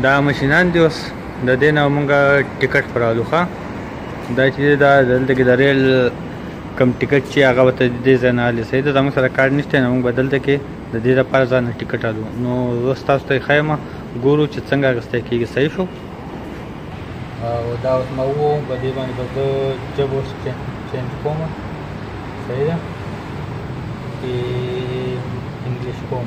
دا ماشینان دی اوس د دې نه موږ ټیکټ پرالو ښه دا چې دا دلته کې د ریل کم ټیکټ چې هغه به ته د دې ځای نه هلې صحیح ده زموږ سره کارډ نشته نو موږ به دلته کې د دې لپاره ځان ټیکټ هلو نو زه ستاسو ته یې ښیم ګورو چې څنګه اخیستی کېږي صحیح شو او دا اوس ما وو په دې باندې به زه ژبه اوس چینج کوم صحیح ده چې انګلیش کوم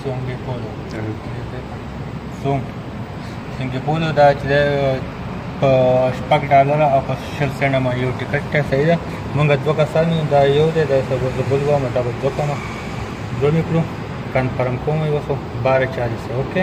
سونګې پولو سونګ سونګې پولو دا چې په شپږ ډالر او په شل سنټه مو یو ټیکټ ته صحیح ده مونږ دوه کسان یو دا یو دی دا څه ورته بل وه دا به دوه کومه دوه مې کړو کنفرم کوم یې وسو بارا چالیس اوکې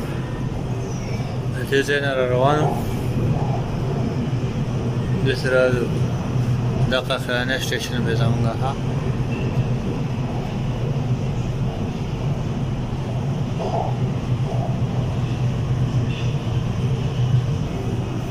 دې ځای نه را روانو دې سره د قخرانه سټیشن به زمونږه ها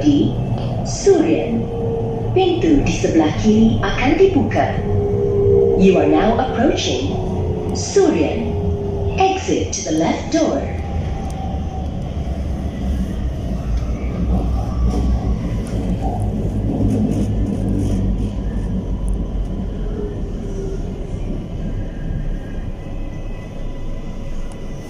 lagi, Surin, pintu di sebelah kiri akan dibuka. You are now approaching Surin. Exit to the left door.